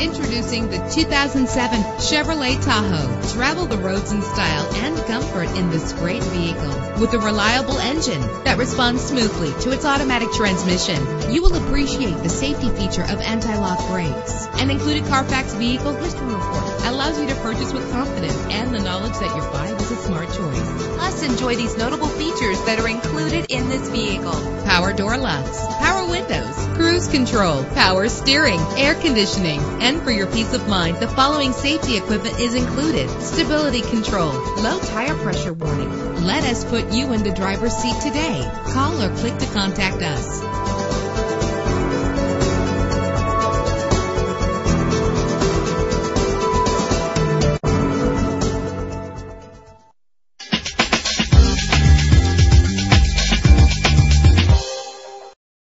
Introducing the 2007 Chevrolet Tahoe. Travel the roads in style and comfort in this great vehicle. With a reliable engine that responds smoothly to its automatic transmission, you will appreciate the safety feature of anti-lock brakes. An included Carfax vehicle history report allows you to purchase with confidence and the knowledge that your buy was a smart choice. Plus, enjoy these notable features that are included in this vehicle. Power door locks, power cruise control, power steering, air conditioning, and for your peace of mind, the following safety equipment is included. Stability control, low tire pressure warning. Let us put you in the driver's seat today. Call or click to contact us.